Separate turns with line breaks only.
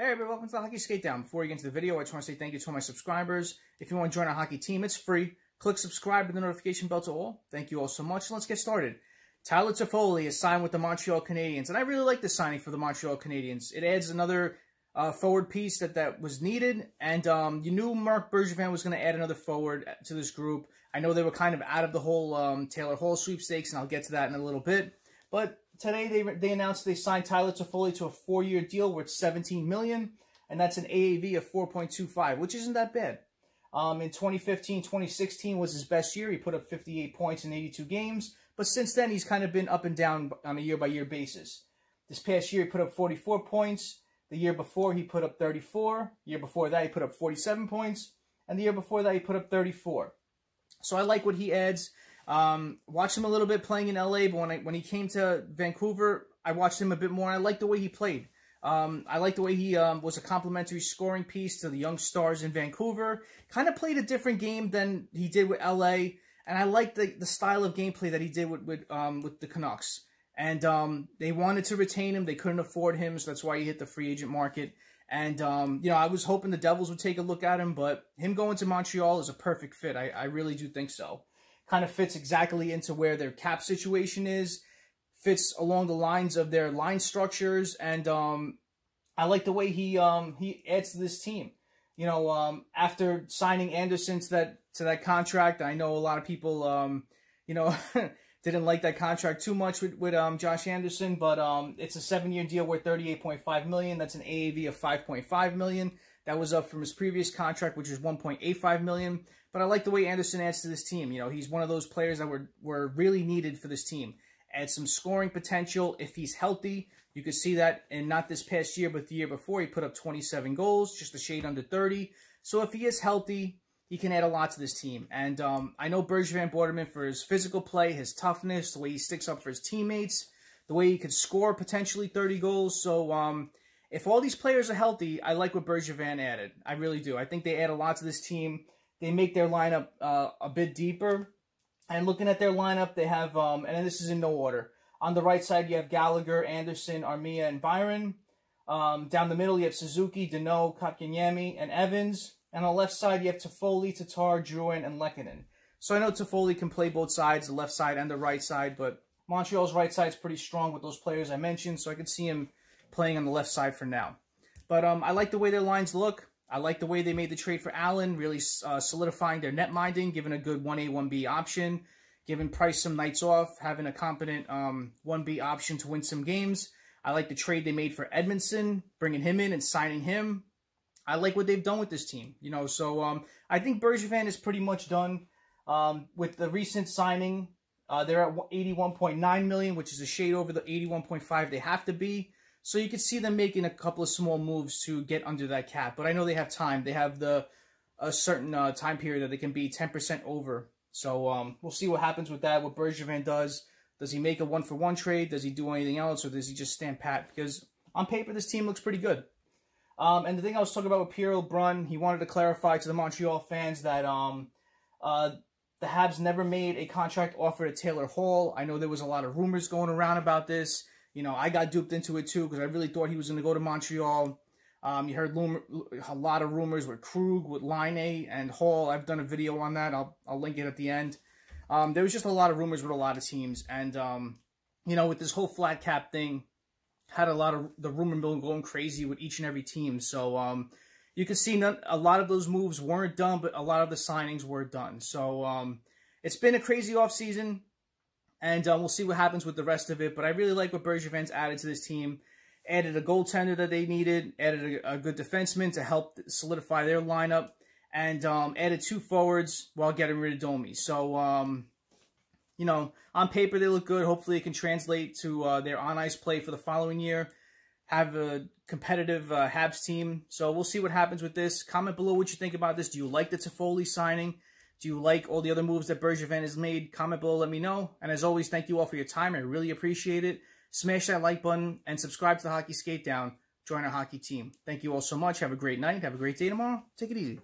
Hey everybody, welcome to the Hockey Skate Down. Before we get into the video, I just want to say thank you to all my subscribers. If you want to join our hockey team, it's free. Click subscribe and the notification bell to all. Thank you all so much. Let's get started. Tyler Toffoli is signed with the Montreal Canadiens, and I really like the signing for the Montreal Canadiens. It adds another uh, forward piece that, that was needed, and um, you knew Marc Bergevin was going to add another forward to this group. I know they were kind of out of the whole um, Taylor Hall sweepstakes, and I'll get to that in a little bit. But today they they announced they signed Tyler Toffoli to a four-year deal worth 17 million, and that's an AAV of 4.25, which isn't that bad. Um, in 2015, 2016 was his best year. He put up 58 points in 82 games, but since then he's kind of been up and down on a year-by-year -year basis. This past year he put up 44 points. The year before he put up 34. The year before that he put up 47 points, and the year before that he put up 34. So I like what he adds. Um, watched him a little bit playing in LA, but when I, when he came to Vancouver, I watched him a bit more, I liked the way he played. Um, I like the way he um, was a complementary scoring piece to the young stars in Vancouver. Kind of played a different game than he did with LA, and I liked the, the style of gameplay that he did with with, um, with the Canucks. And um, they wanted to retain him. They couldn't afford him, so that's why he hit the free agent market. And, um, you know, I was hoping the Devils would take a look at him, but him going to Montreal is a perfect fit. I, I really do think so kind of fits exactly into where their cap situation is, fits along the lines of their line structures, and um, I like the way he um, he adds to this team. You know, um, after signing Anderson to that to that contract, I know a lot of people, um, you know, didn't like that contract too much with with um, Josh Anderson, but um, it's a seven year deal worth thirty eight point five million. That's an AAV of five point five million. That was up from his previous contract, which was one point eight five million. But I like the way Anderson adds to this team. You know, he's one of those players that were, were really needed for this team. Adds some scoring potential if he's healthy. You could see that in not this past year, but the year before, he put up 27 goals, just a shade under 30. So if he is healthy, he can add a lot to this team. And um, I know Bergevin him for his physical play, his toughness, the way he sticks up for his teammates, the way he could score potentially 30 goals. So um, if all these players are healthy, I like what Bergevin added. I really do. I think they add a lot to this team. They make their lineup uh, a bit deeper. And looking at their lineup, they have, um, and this is in no order. On the right side, you have Gallagher, Anderson, Armia, and Byron. Um, down the middle, you have Suzuki, Danault, Kotkaniemi, and Evans. And on the left side, you have Toffoli, Tatar, Drouin, and Lehkonen. So I know Toffoli can play both sides, the left side and the right side, but Montreal's right side is pretty strong with those players I mentioned, so I could see him playing on the left side for now. But um, I like the way their lines look. I like the way they made the trade for Allen, really uh, solidifying their net minding, giving a good 1A, 1B option, giving Price some nights off, having a competent um, 1B option to win some games. I like the trade they made for Edmundson, bringing him in and signing him. I like what they've done with this team, you know. So um, I think Bergevin is pretty much done um, with the recent signing. Uh, they're at 81.9 million, which is a shade over the 81.5 they have to be. So you could see them making a couple of small moves to get under that cap. But I know they have time. They have the a certain uh, time period that they can be 10% over. So um, we'll see what happens with that, what Bergevin does. Does he make a one-for-one -one trade? Does he do anything else? Or does he just stand pat? Because on paper, this team looks pretty good. Um, and the thing I was talking about with Pierre LeBrun, he wanted to clarify to the Montreal fans that um, uh, the Habs never made a contract offer to Taylor Hall. I know there was a lot of rumors going around about this. You know, I got duped into it too because I really thought he was going to go to Montreal. Um, you heard a lot of rumors with Krug, with Laine, and Hall. I've done a video on that. I'll, I'll link it at the end. Um, there was just a lot of rumors with a lot of teams. And, um, you know, with this whole flat cap thing, had a lot of the rumor mill going crazy with each and every team. So, um, you can see none, a lot of those moves weren't done, but a lot of the signings were done. So, um, it's been a crazy offseason. And um, we'll see what happens with the rest of it. But I really like what Bergevin's added to this team. Added a goaltender that they needed. Added a, a good defenseman to help solidify their lineup. And um, added two forwards while getting rid of Domi. So, um, you know, on paper they look good. Hopefully it can translate to uh, their on-ice play for the following year. Have a competitive uh, Habs team. So we'll see what happens with this. Comment below what you think about this. Do you like the Toffoli signing? Do you like all the other moves that Bergevin has made? Comment below, let me know. And as always, thank you all for your time. I really appreciate it. Smash that like button and subscribe to the Hockey Skate Down. Join our hockey team. Thank you all so much. Have a great night. Have a great day tomorrow. Take it easy.